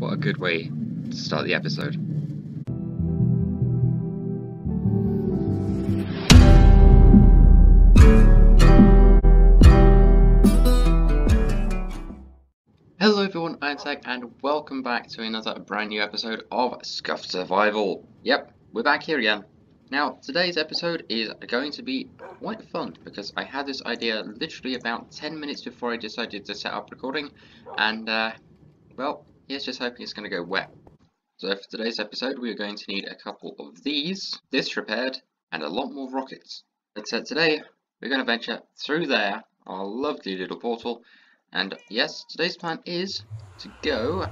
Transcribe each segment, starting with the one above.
What a good way to start the episode. Hello everyone, I'm Tech and welcome back to another brand new episode of Scuffed Survival. Yep, we're back here again. Now, today's episode is going to be quite fun because I had this idea literally about 10 minutes before I decided to set up recording and, uh, well, here's just hoping it's going to go well. So for today's episode, we are going to need a couple of these, this repaired, and a lot more rockets. But uh, today, we're going to venture through there, our lovely little portal, and yes, today's plan is to go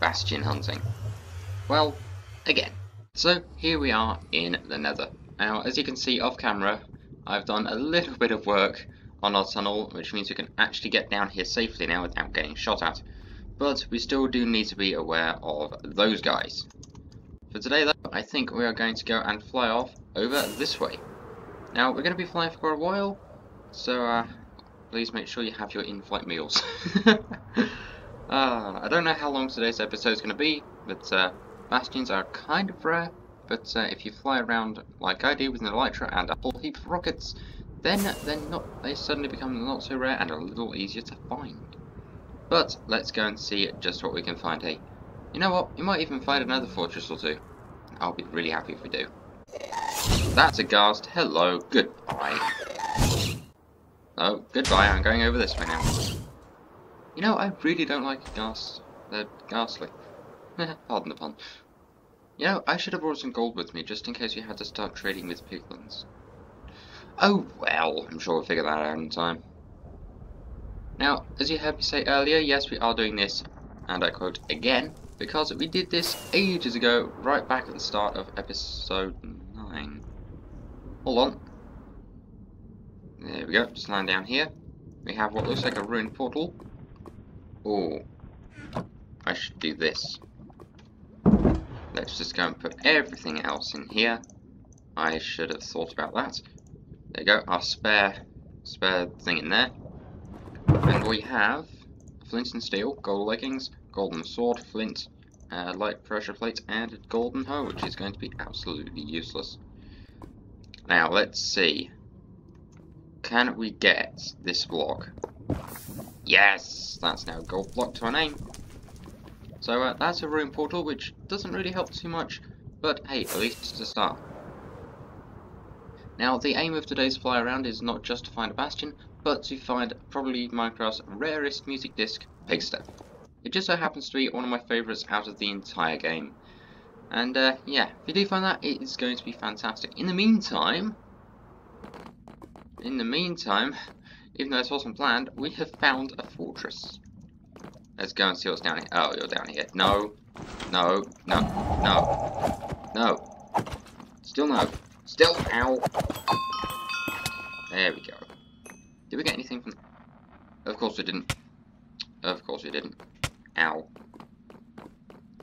bastion hunting. Well, again. So here we are in the nether. Now as you can see off camera I've done a little bit of work on our tunnel which means we can actually get down here safely now without getting shot at. But we still do need to be aware of those guys. For today though I think we are going to go and fly off over this way. Now we're going to be flying for a while so uh, please make sure you have your in-flight meals. uh, I don't know how long today's episode is going to be but uh, Bastions are kind of rare, but uh, if you fly around like I do with an Elytra and a whole heap of rockets, then they're not, they suddenly become not so rare and a little easier to find. But let's go and see just what we can find here. You know what, you might even find another fortress or two. I'll be really happy if we do. That's a ghast. Hello, goodbye. Oh, goodbye, I'm going over this way now. You know, I really don't like ghast. They're ghastly. Pardon the pun. You know, I should have brought some gold with me, just in case we had to start trading with piglins. Oh well, I'm sure we'll figure that out in time. Now, as you heard me say earlier, yes, we are doing this, and I quote, again, because we did this ages ago, right back at the start of episode 9. Hold on. There we go, just land down here. We have what looks like a ruined portal. Oh, I should do this. Let's just go and put everything else in here. I should have thought about that. There you go, our spare spare thing in there. And we have flint and steel, gold leggings, golden sword, flint, uh, light pressure plate, and a golden hoe, which is going to be absolutely useless. Now, let's see. Can we get this block? Yes! That's now a gold block to our name. So uh, that's a ruined portal, which doesn't really help too much, but hey, at least it's a start. Now, the aim of today's fly around is not just to find a bastion, but to find probably Minecraft's rarest music disc, Pigstep. It just so happens to be one of my favourites out of the entire game. And uh, yeah, if you do find that, it is going to be fantastic. In the meantime, in the meantime, even though this wasn't planned, we have found a fortress. Let's go and see what's down here. Oh, you're down here. No. No. No. No. No. Still no. Still. Ow. There we go. Did we get anything from... Of course we didn't. Of course we didn't. Ow.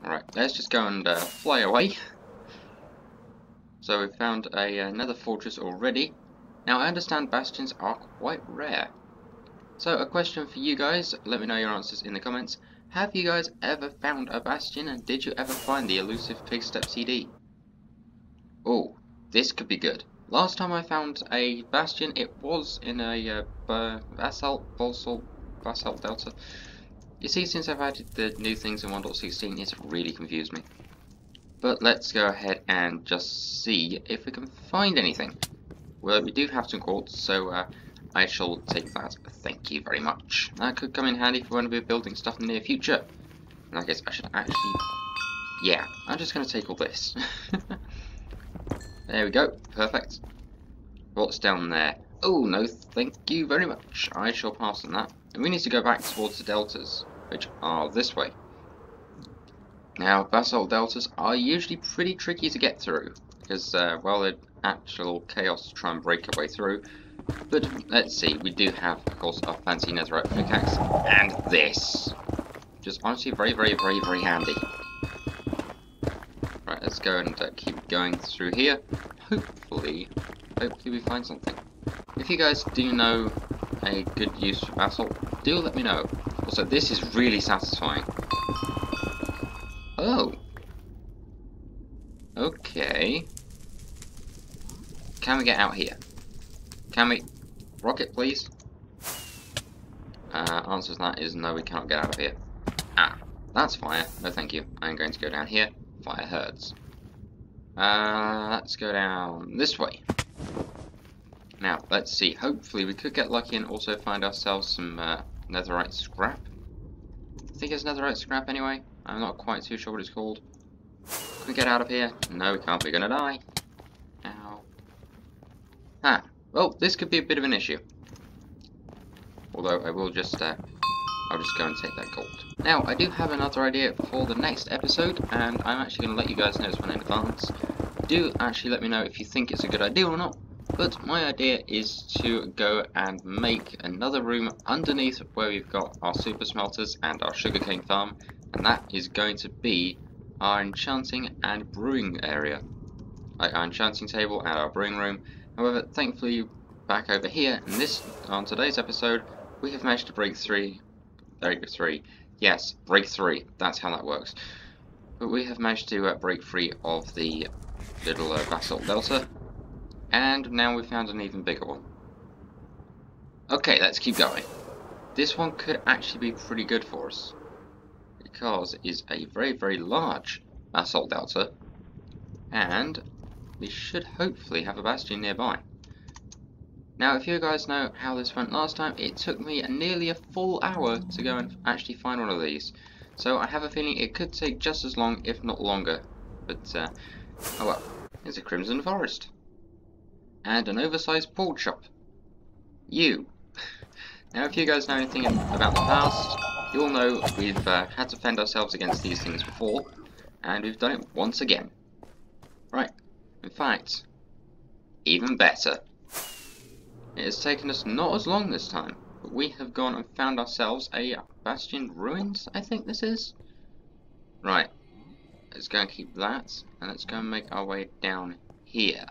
Alright, let's just go and uh, fly away. So we've found a, another fortress already. Now I understand bastions are quite rare. So a question for you guys, let me know your answers in the comments. Have you guys ever found a bastion and did you ever find the elusive Pigstep CD? Oh, this could be good. Last time I found a bastion, it was in a uh, basalt, basalt, basalt delta. You see, since I've added the new things in 1.16, it's really confused me. But let's go ahead and just see if we can find anything. Well, we do have some quartz, so uh, I shall take that. Thank you very much. That could come in handy for when we're building stuff in the near future. In that case, I should actually... Yeah, I'm just going to take all this. there we go. Perfect. What's down there? Oh, no, thank you very much. I shall pass on that. And we need to go back towards the deltas, which are this way. Now, basalt deltas are usually pretty tricky to get through, because, uh, well, they're actual chaos to try and break our way through. But let's see, we do have, of course, our fancy netherite pickaxe, and this. Just honestly very, very, very, very handy. Right, let's go and uh, keep going through here. Hopefully, hopefully we find something. If you guys do know a good use for basalt, do let me know. Also, this is really satisfying. Oh. Okay. Can we get out here? Can we? Rocket, please? Uh, answer to that is no, we cannot get out of here. Ah, that's fire. No thank you. I'm going to go down here. Fire hurts. Uh, let's go down this way. Now, let's see. Hopefully we could get lucky and also find ourselves some uh, netherite scrap. I think it's netherite scrap anyway. I'm not quite too sure what it's called. Can we get out of here? No, we can't. We're gonna die. Ow. Ah. Well, this could be a bit of an issue. Although I will just, uh, I'll just go and take that gold. Now, I do have another idea for the next episode, and I'm actually going to let you guys know this one in advance. Do actually let me know if you think it's a good idea or not, but my idea is to go and make another room underneath where we've got our super smelters and our sugarcane farm, and that is going to be our enchanting and brewing area. Like our enchanting table and our brewing room. However, thankfully, back over here, in this, on today's episode, we have managed to break three. There you go, three. Yes, break three. That's how that works. But we have managed to uh, break free of the little uh, basalt delta, and now we've found an even bigger one. Okay, let's keep going. This one could actually be pretty good for us, because it is a very, very large basalt delta, and we should hopefully have a bastion nearby. Now, if you guys know how this went last time, it took me nearly a full hour to go and actually find one of these. So I have a feeling it could take just as long, if not longer. But, uh, oh well, it's a Crimson Forest. And an oversized pork chop. You. now, if you guys know anything about the past, you'll know we've uh, had to fend ourselves against these things before, and we've done it once again. Right. In fact, even better. It has taken us not as long this time, but we have gone and found ourselves a Bastion Ruins, I think this is. Right, let's go and keep that, and let's go and make our way down here.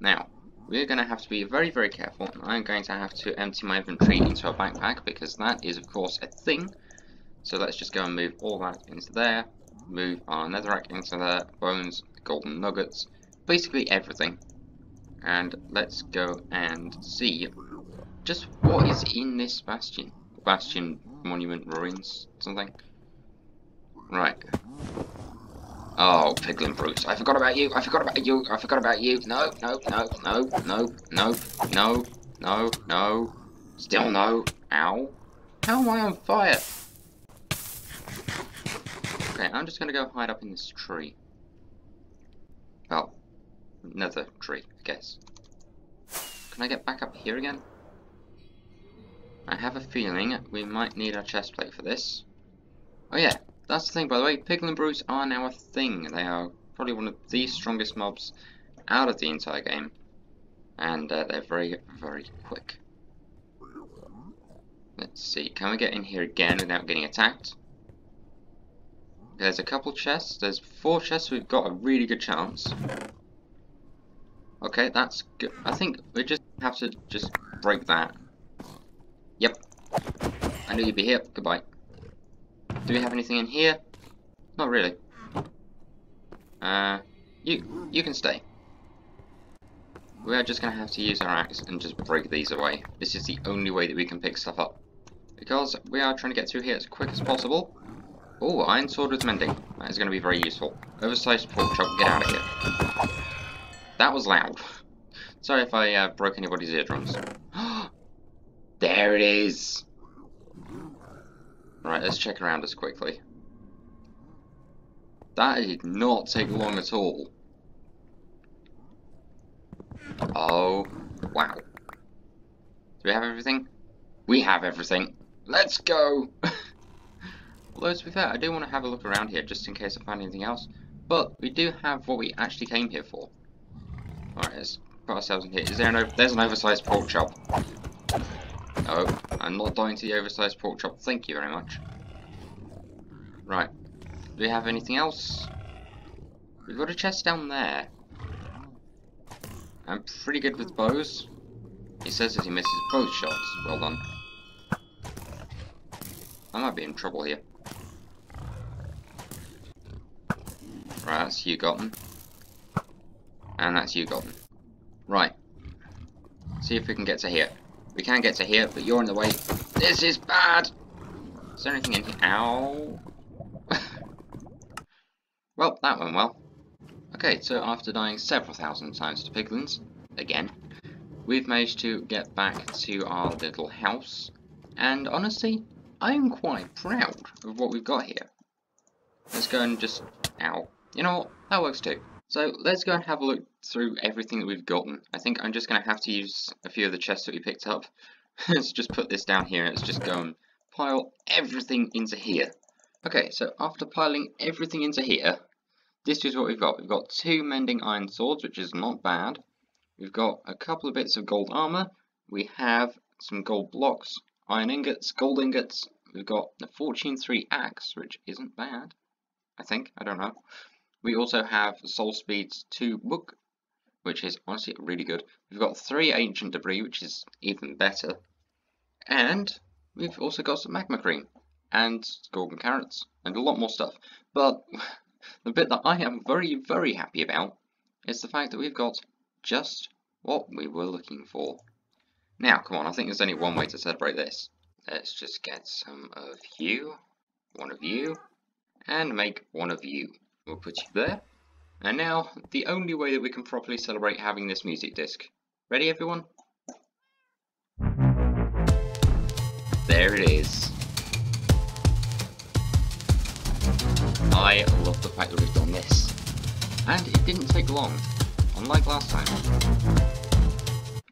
Now, we're going to have to be very, very careful, and I'm going to have to empty my inventory into a backpack, because that is, of course, a thing. So let's just go and move all that into there, move our netherrack into there, bones, golden nuggets, basically everything and let's go and see just what is in this bastion. Bastion monument ruins, something. Right. Oh, Piglin Brutes, I forgot about you, I forgot about you, I forgot about you. No, no, no, no, no, no, no, no, no. Still no. Ow. How am I on fire? Okay, I'm just gonna go hide up in this tree. Well, Another tree, I guess. Can I get back up here again? I have a feeling we might need our chest plate for this. Oh yeah, that's the thing by the way, Piglin Brutes are now a thing. They are probably one of the strongest mobs out of the entire game. And uh, they're very, very quick. Let's see, can we get in here again without getting attacked? There's a couple chests, there's four chests, we've got a really good chance. Okay, that's good. I think we just have to just break that. Yep. I knew you'd be here. Goodbye. Do we have anything in here? Not really. Uh, you you can stay. We are just going to have to use our axe and just break these away. This is the only way that we can pick stuff up. Because we are trying to get through here as quick as possible. Oh, iron sword with mending. That is going to be very useful. Oversized pork chop, get out of here. That was loud. Sorry if I uh, broke anybody's eardrums. there it is! Right, let's check around us quickly. That did not take long at all. Oh, wow. Do we have everything? We have everything. Let's go! Although, to be fair, I do want to have a look around here just in case I find anything else. But we do have what we actually came here for. Alright, let's put ourselves in here. Is there an there's an oversized pork chop. No, I'm not dying to the oversized pork chop. Thank you very much. Right. Do we have anything else? We've got a chest down there. I'm pretty good with bows. He says that he misses both shots. Well done. I might be in trouble here. Right, that's you gotten. And that's you gotten. Right. See if we can get to here. We can get to here, but you're in the way. This is bad! Is there anything in here? Ow! well, that went well. Okay, so after dying several thousand times to piglins, again, we've managed to get back to our little house. And honestly, I'm quite proud of what we've got here. Let's go and just... Ow. You know what? That works too. So let's go and have a look through everything that we've gotten. I think I'm just going to have to use a few of the chests that we picked up. let's just put this down here let's just go and pile everything into here. Okay, so after piling everything into here, this is what we've got. We've got two mending iron swords, which is not bad. We've got a couple of bits of gold armor. We have some gold blocks, iron ingots, gold ingots. We've got the Fortune 3 axe, which isn't bad. I think, I don't know. We also have Soul Speed's 2 book, which is honestly really good. We've got 3 Ancient Debris, which is even better. And we've also got some Magma Cream, and Golden Carrots, and a lot more stuff. But the bit that I am very, very happy about is the fact that we've got just what we were looking for. Now, come on, I think there's only one way to celebrate this. Let's just get some of you, one of you, and make one of you. We'll put you there. And now, the only way that we can properly celebrate having this music disc. Ready, everyone? There it is. I love the fact that we've done this. And it didn't take long, unlike last time.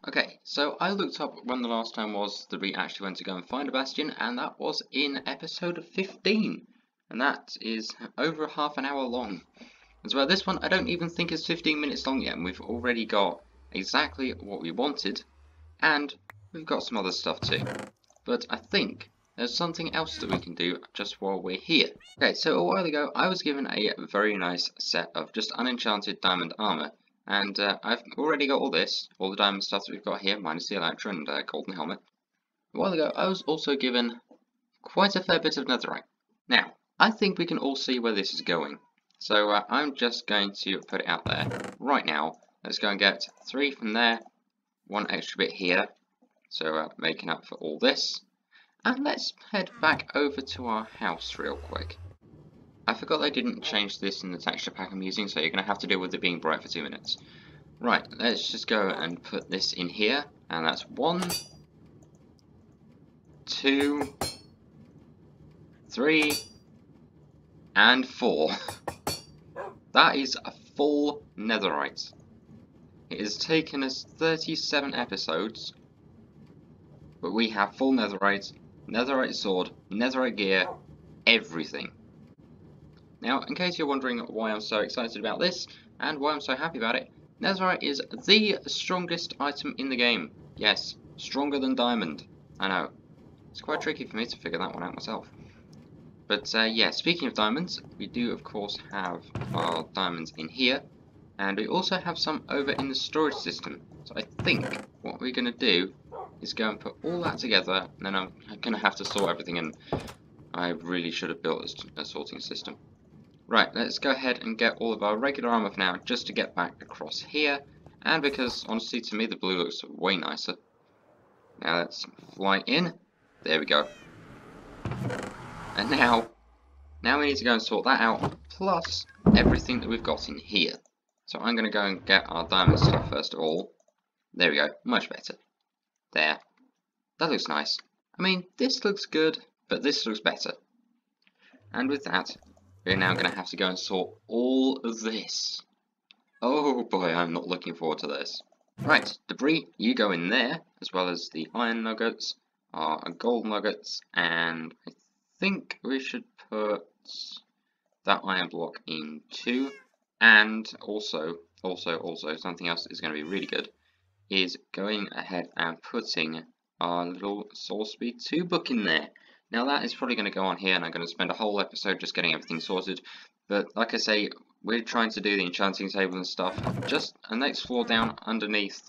Okay, so I looked up when the last time was that we actually went to go and find a bastion, and that was in episode 15. And that is over half an hour long. As well, this one I don't even think is 15 minutes long yet, and we've already got exactly what we wanted, and we've got some other stuff too. But I think there's something else that we can do just while we're here. Okay, so a while ago I was given a very nice set of just unenchanted diamond armor, and uh, I've already got all this, all the diamond stuff that we've got here, minus the Elytra and uh, golden helmet. A while ago I was also given quite a fair bit of netherite. Now, I think we can all see where this is going. So uh, I'm just going to put it out there right now. Let's go and get three from there, one extra bit here, so uh, making up for all this. And let's head back over to our house real quick. I forgot they didn't change this in the texture pack I'm using, so you're going to have to deal with it being bright for two minutes. Right, let's just go and put this in here, and that's one, two, three, and four. that is a full netherite. It has taken us 37 episodes, but we have full netherite netherite sword, netherite gear, everything. Now, in case you're wondering why I'm so excited about this, and why I'm so happy about it, netherite is the strongest item in the game. Yes, stronger than diamond. I know. It's quite tricky for me to figure that one out myself. But uh, yeah, speaking of diamonds, we do of course have our diamonds in here, and we also have some over in the storage system. So I think what we're going to do is go and put all that together, and then I'm going to have to sort everything, and I really should have built a sorting system. Right, let's go ahead and get all of our regular armor for now, just to get back across here, and because, honestly, to me, the blue looks way nicer. Now let's fly in. There we go. And now, now we need to go and sort that out, plus everything that we've got in here. So I'm going to go and get our diamond stuff first of all. There we go, much better. There. That looks nice. I mean, this looks good, but this looks better. And with that, we're now going to have to go and sort all of this. Oh boy, I'm not looking forward to this. Right, debris, you go in there, as well as the iron nuggets, our gold nuggets, and I think we should put that iron block in too. And also, also, also, something else is going to be really good is going ahead and putting our little Speed 2 book in there. Now that is probably going to go on here and I'm going to spend a whole episode just getting everything sorted. But like I say, we're trying to do the enchanting table and stuff just a next floor down underneath,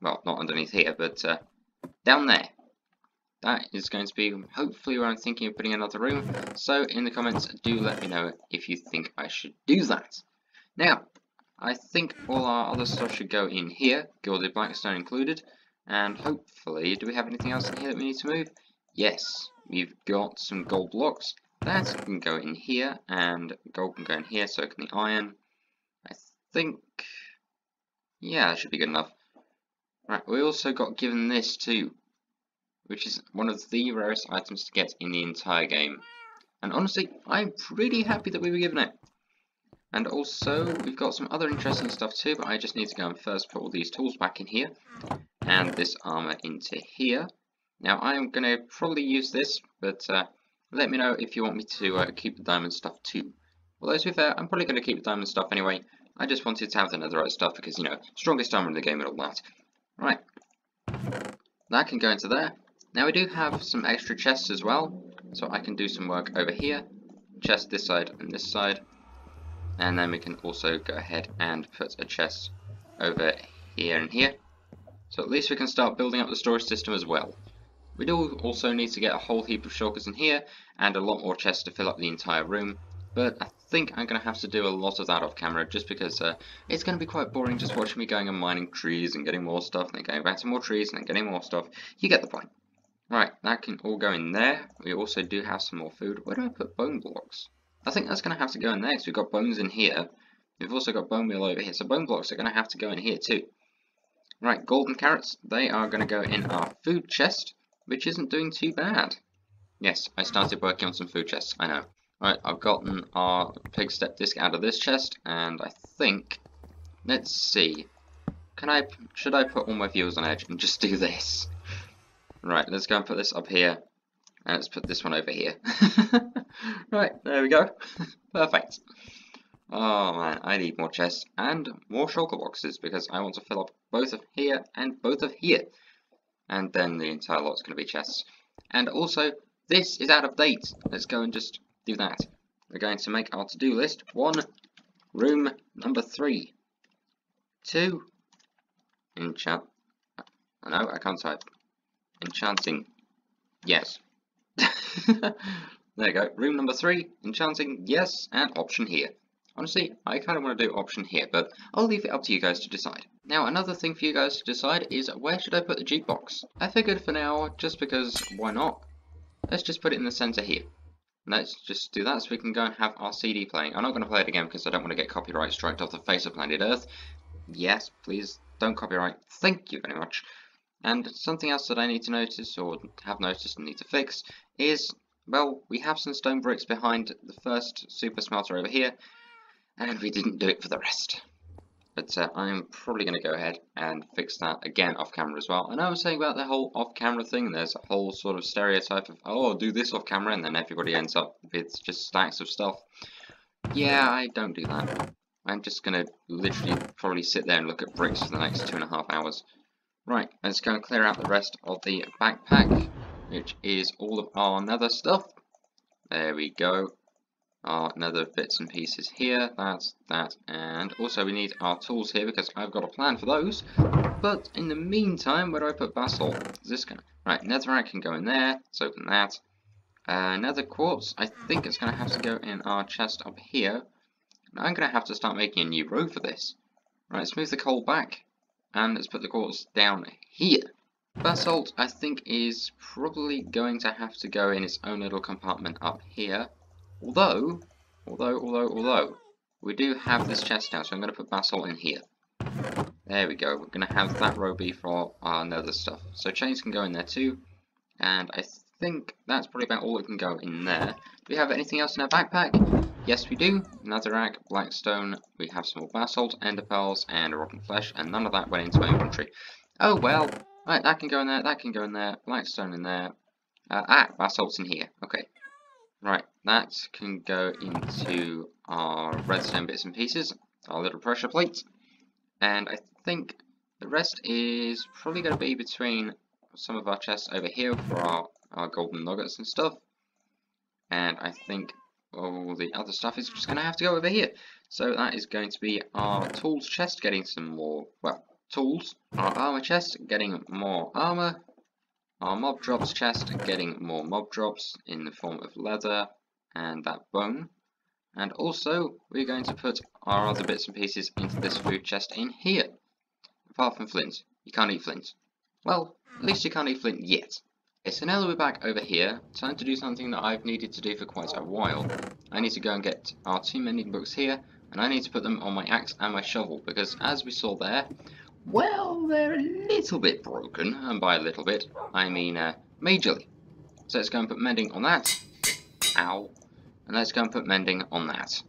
well not underneath here, but uh, down there. That is going to be hopefully where I'm thinking of putting another room. So in the comments do let me know if you think I should do that. Now, I think all our other stuff should go in here, gilded blackstone included, and hopefully, do we have anything else in here that we need to move? Yes, we've got some gold blocks. That can go in here, and gold can go in here, so can the iron. I think, yeah, that should be good enough. Right, we also got given this too, which is one of the rarest items to get in the entire game. And honestly, I'm pretty happy that we were given it. And also, we've got some other interesting stuff too, but I just need to go and first put all these tools back in here, and this armor into here. Now, I am going to probably use this, but uh, let me know if you want me to uh, keep the diamond stuff too. Although, to be fair, I'm probably going to keep the diamond stuff anyway. I just wanted to have the netherite stuff because, you know, strongest armor in the game and all that. Right. That can go into there. Now we do have some extra chests as well, so I can do some work over here, chest this side and this side, and then we can also go ahead and put a chest over here and here. So at least we can start building up the storage system as well. We do also need to get a whole heap of shulkers in here, and a lot more chests to fill up the entire room, but I think I'm going to have to do a lot of that off camera just because uh, it's going to be quite boring just watching me going and mining trees and getting more stuff and then going back to more trees and then getting more stuff. You get the point. Right, that can all go in there. We also do have some more food. Where do I put bone blocks? I think that's going to have to go in there because we've got bones in here. We've also got bone meal over here, so bone blocks are going to have to go in here too. Right, golden carrots, they are going to go in our food chest, which isn't doing too bad. Yes, I started working on some food chests, I know. Right, I've gotten our Pigstep disc out of this chest, and I think, let's see, can I, should I put all my viewers on edge and just do this? Right, let's go and put this up here, and let's put this one over here. right, there we go, perfect. Oh man, I need more chests and more shulker boxes because I want to fill up both of here and both of here. And then the entire lot's going to be chests. And also, this is out of date. Let's go and just do that. We're going to make our to-do list. One, room number three. Two, enchant. Uh, no, I can't type. Enchanting. Yes. there you go. Room number three, enchanting, yes, and option here. Honestly, I kind of want to do option here, but I'll leave it up to you guys to decide. Now, another thing for you guys to decide is where should I put the jukebox? I figured for now, just because why not, let's just put it in the center here. Let's just do that so we can go and have our CD playing. I'm not going to play it again because I don't want to get copyright striked off the face of planet Earth. Yes, please, don't copyright. Thank you very much. And something else that I need to notice, or have noticed and need to fix, is, well, we have some stone bricks behind the first super smelter over here, and we didn't do it for the rest. But uh, I'm probably going to go ahead and fix that again off camera as well. And I was saying about the whole off camera thing, there's a whole sort of stereotype of, oh, I'll do this off camera, and then everybody ends up with just stacks of stuff. Yeah, I don't do that. I'm just going to literally probably sit there and look at bricks for the next two and a half hours. Right, let's go and clear out the rest of the backpack, which is all of our nether stuff. There we go our nether bits and pieces here, that's that, and also we need our tools here because I've got a plan for those. But in the meantime, where do I put basalt? Is this gonna right? Netherite can go in there. Let's open that. Uh, nether quartz, I think it's gonna have to go in our chest up here. I'm gonna have to start making a new row for this. Right, let's move the coal back, and let's put the quartz down here. Basalt, I think, is probably going to have to go in its own little compartment up here. Although, although, although, although, we do have this chest now, so I'm going to put basalt in here. There we go, we're going to have that row be for our nether stuff. So chains can go in there too, and I think that's probably about all that can go in there. Do we have anything else in our backpack? Yes, we do. Netherrack, blackstone, we have some more basalt, ender pearls, and rotten flesh, and none of that went into my inventory. Oh well, right, that can go in there, that can go in there, blackstone in there. Uh, ah, basalt's in here, okay. Right, that can go into our redstone bits and pieces, our little pressure plate. and I think the rest is probably going to be between some of our chests over here for our, our golden nuggets and stuff, and I think all the other stuff is just going to have to go over here. So that is going to be our tools chest getting some more, well, tools, our armor chest getting more armor, our mob drops chest getting more mob drops in the form of leather and that bone. And also, we're going to put our other bits and pieces into this food chest in here. Apart from flint. You can't eat flint. Well, at least you can't eat flint yet. So now that we're back over here, time to do something that I've needed to do for quite a while. I need to go and get our two mending books here, and I need to put them on my axe and my shovel, because as we saw there, well, they're a little bit broken, and by a little bit, I mean uh, majorly. So let's go and put mending on that. Ow. And let's go and put mending on that.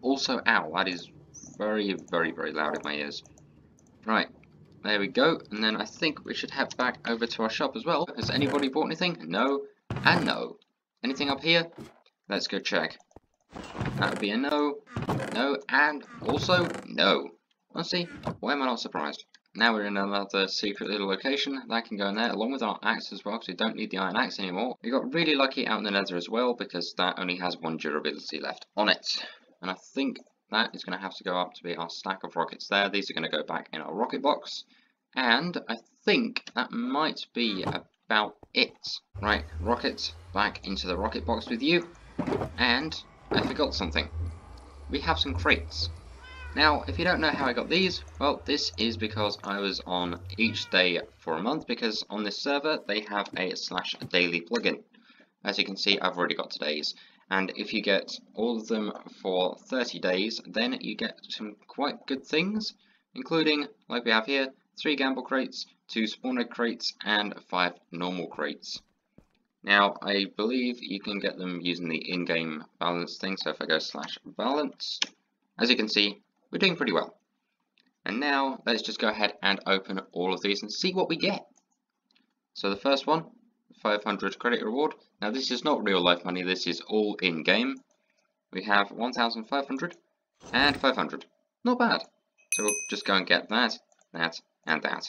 Also, ow, that is very, very, very loud in my ears. Right, there we go. And then I think we should head back over to our shop as well. Has anybody bought anything? No, and no. Anything up here? Let's go check. That would be a no, no, and also no. Honestly, why am I not surprised? Now we're in another secret little location. That can go in there, along with our axe as well, because we don't need the iron axe anymore. We got really lucky out in the nether as well, because that only has one durability left on it. And I think that is going to have to go up to be our stack of rockets there. These are going to go back in our rocket box. And I think that might be about it. Right, rocket back into the rocket box with you. And I forgot something. We have some crates. Now, if you don't know how I got these, well, this is because I was on each day for a month, because on this server, they have a slash daily plugin. As you can see, I've already got today's, and if you get all of them for 30 days, then you get some quite good things, including, like we have here, 3 gamble crates, 2 spawn egg crates, and 5 normal crates. Now, I believe you can get them using the in-game balance thing, so if I go slash balance, as you can see, we're doing pretty well. And now, let's just go ahead and open all of these and see what we get. So the first one, 500 credit reward. Now this is not real life money, this is all in-game. We have 1,500 and 500. Not bad. So we'll just go and get that, that, and that.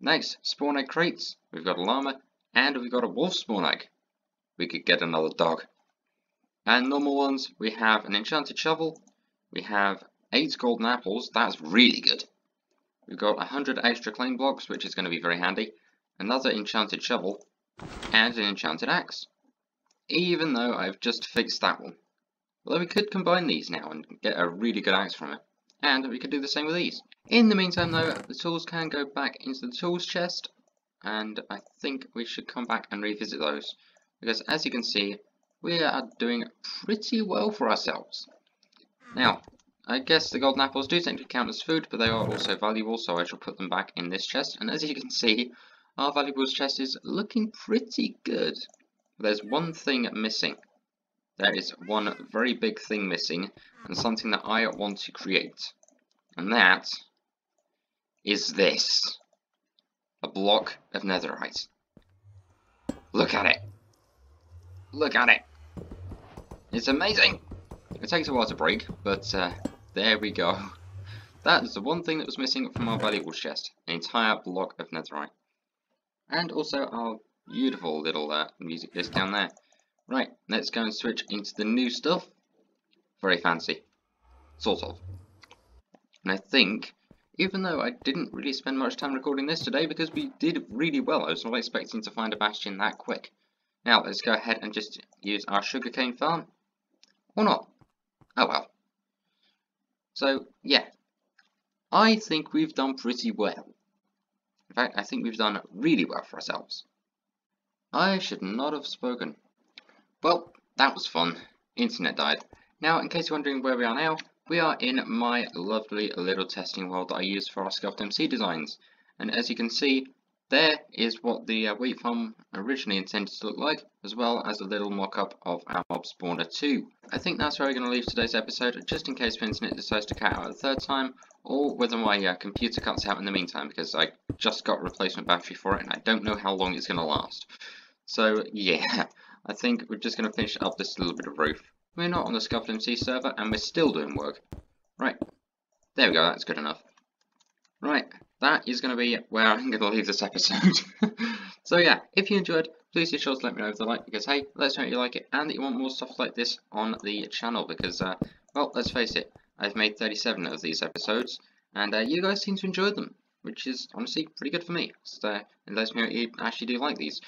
Next, spawn egg crates. We've got a llama, and we've got a wolf spawn egg. We could get another dog. And normal ones, we have an enchanted shovel, we have 8 golden apples, that's really good. We've got 100 extra claim blocks, which is going to be very handy. Another enchanted shovel, and an enchanted axe. Even though I've just fixed that one. Although we could combine these now and get a really good axe from it. And we could do the same with these. In the meantime though, the tools can go back into the tools chest. And I think we should come back and revisit those. Because as you can see, we are doing pretty well for ourselves. Now, I guess the golden apples do technically count as food, but they are also valuable, so I shall put them back in this chest. And as you can see, our valuables chest is looking pretty good. There's one thing missing. There is one very big thing missing, and something that I want to create. And that is this. A block of netherite. Look at it. Look at it. It's amazing. It takes a while to break, but uh, there we go. That is the one thing that was missing from our valuables chest. An entire block of netherite. And also our beautiful little uh, music disc down there. Right, let's go and switch into the new stuff. Very fancy. Sort of. And I think, even though I didn't really spend much time recording this today because we did really well, I was not expecting to find a bastion that quick. Now, let's go ahead and just use our sugarcane farm. Or not. Oh well. So, yeah. I think we've done pretty well. In fact, I think we've done really well for ourselves. I should not have spoken. Well, that was fun. Internet died. Now, in case you're wondering where we are now, we are in my lovely little testing world that I use for our Scuffed MC designs. And as you can see, there is what the uh, wheat farm originally intended to look like, as well as a little mock-up of our mob spawner 2. I think that's where we're going to leave today's episode, just in case the internet decides to cut out a third time, or whether my uh, computer cuts out in the meantime, because I just got replacement battery for it, and I don't know how long it's going to last. So, yeah, I think we're just going to finish up this little bit of roof. We're not on the Scuffed MC server, and we're still doing work. Right, there we go, that's good enough. Right, that is going to be where I'm going to leave this episode. so yeah, if you enjoyed, please be sure to let me know with a like, because hey, let's know you like it, and that you want more stuff like this on the channel, because, uh, well, let's face it, I've made 37 of these episodes, and uh, you guys seem to enjoy them, which is honestly pretty good for me, so it lets me know you actually do like these.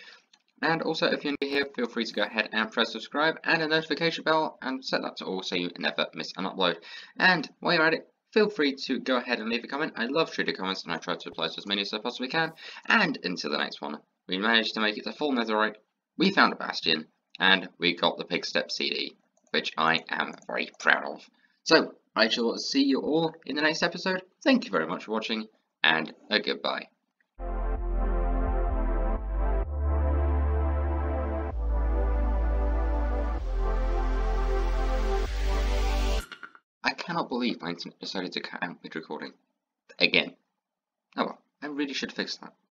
And also, if you're new here, feel free to go ahead and press subscribe and a notification bell and set that to all so you never miss an upload. And while you're at it, feel free to go ahead and leave a comment. I love reading comments and I try to reply to as many as I possibly can. And until the next one, we managed to make it to full netherite, we found a bastion, and we got the Pigstep CD, which I am very proud of. So, I shall see you all in the next episode. Thank you very much for watching, and a goodbye. Cannot believe internet decided to cut out mid-recording. Again. Oh well, I really should fix that.